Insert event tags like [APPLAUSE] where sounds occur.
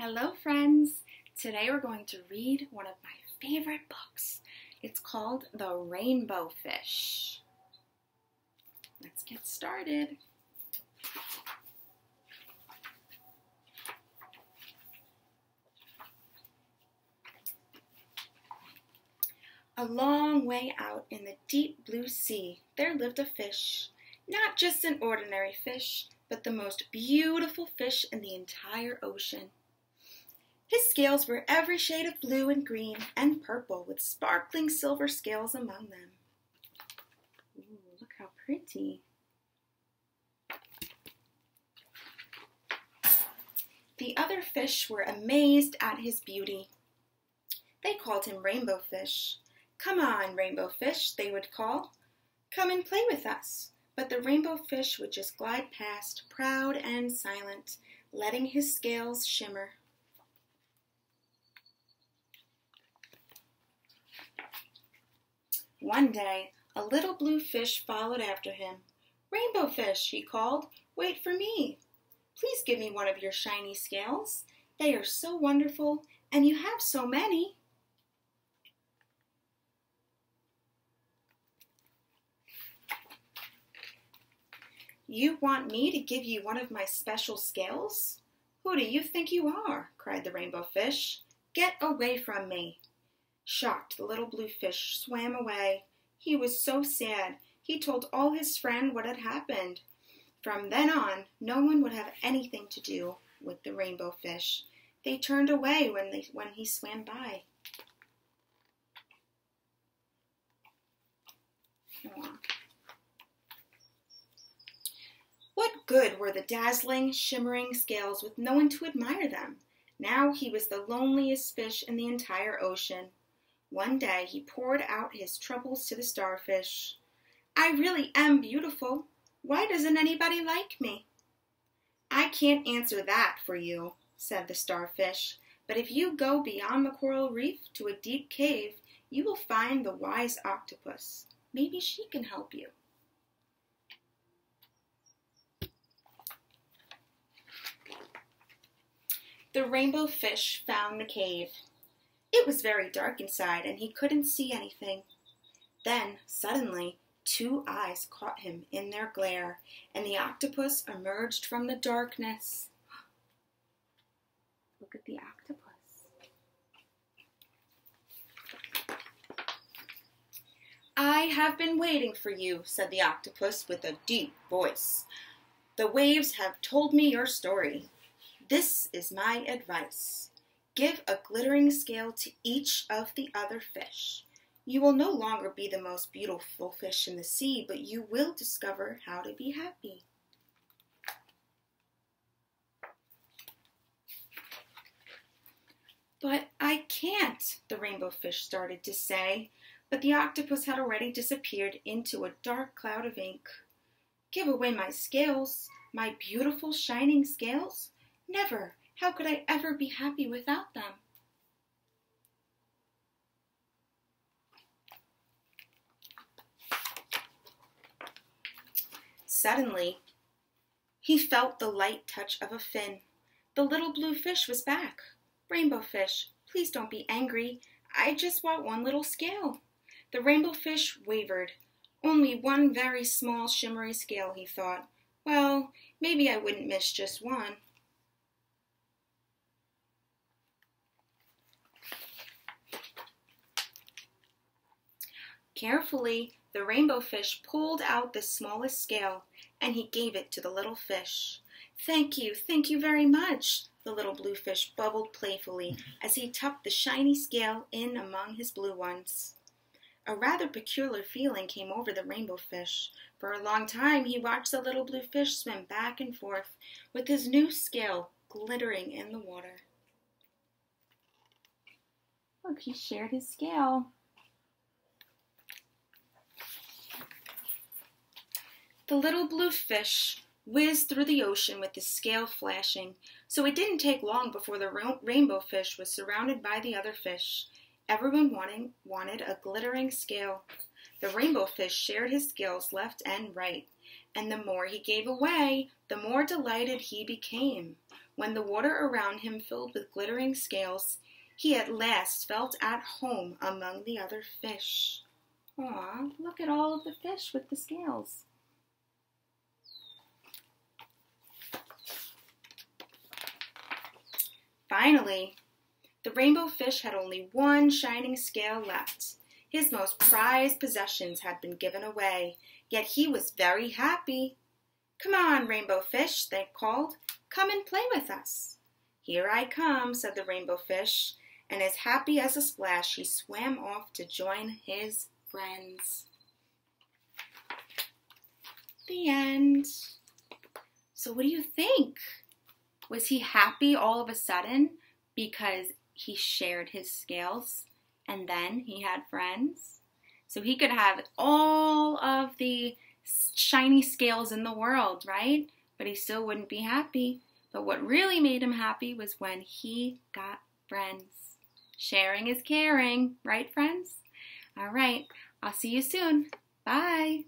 Hello, friends. Today we're going to read one of my favorite books. It's called The Rainbow Fish. Let's get started. A long way out in the deep blue sea, there lived a fish. Not just an ordinary fish, but the most beautiful fish in the entire ocean. His scales were every shade of blue and green and purple, with sparkling silver scales among them. Ooh, look how pretty. The other fish were amazed at his beauty. They called him Rainbow Fish. Come on, Rainbow Fish, they would call. Come and play with us. But the Rainbow Fish would just glide past, proud and silent, letting his scales shimmer. One day, a little blue fish followed after him. Rainbow Fish, he called, wait for me. Please give me one of your shiny scales. They are so wonderful, and you have so many. You want me to give you one of my special scales? Who do you think you are? cried the rainbow fish. Get away from me. Shocked, the little blue fish swam away. He was so sad. He told all his friends what had happened. From then on, no one would have anything to do with the rainbow fish. They turned away when, they, when he swam by. What good were the dazzling, shimmering scales with no one to admire them? Now he was the loneliest fish in the entire ocean. One day he poured out his troubles to the starfish. I really am beautiful. Why doesn't anybody like me? I can't answer that for you, said the starfish, but if you go beyond the coral reef to a deep cave, you will find the wise octopus. Maybe she can help you. The rainbow fish found the cave. It was very dark inside, and he couldn't see anything. Then, suddenly, two eyes caught him in their glare, and the octopus emerged from the darkness. [GASPS] Look at the octopus. I have been waiting for you, said the octopus with a deep voice. The waves have told me your story. This is my advice. Give a glittering scale to each of the other fish. You will no longer be the most beautiful fish in the sea, but you will discover how to be happy. But I can't, the rainbow fish started to say, but the octopus had already disappeared into a dark cloud of ink. Give away my scales, my beautiful shining scales? Never, how could I ever be happy without them? Suddenly, he felt the light touch of a fin. The little blue fish was back. Rainbow fish, please don't be angry. I just want one little scale. The rainbow fish wavered. Only one very small shimmery scale, he thought. Well, maybe I wouldn't miss just one. Carefully, the rainbow fish pulled out the smallest scale, and he gave it to the little fish. Thank you, thank you very much, the little blue fish bubbled playfully as he tucked the shiny scale in among his blue ones. A rather peculiar feeling came over the rainbow fish. For a long time he watched the little blue fish swim back and forth with his new scale glittering in the water. Look, he shared his scale. The little blue fish whizzed through the ocean with his scale flashing, so it didn't take long before the rainbow fish was surrounded by the other fish. Everyone wanting, wanted a glittering scale. The rainbow fish shared his scales left and right, and the more he gave away, the more delighted he became. When the water around him filled with glittering scales, he at last felt at home among the other fish. Aw, look at all of the fish with the scales. Finally, the rainbow fish had only one shining scale left. His most prized possessions had been given away, yet he was very happy. Come on, rainbow fish, they called. Come and play with us. Here I come, said the rainbow fish, and as happy as a splash, he swam off to join his friends. The end. So, what do you think? Was he happy all of a sudden because he shared his scales and then he had friends? So he could have all of the shiny scales in the world, right? But he still wouldn't be happy. But what really made him happy was when he got friends. Sharing is caring, right, friends? All right, I'll see you soon. Bye.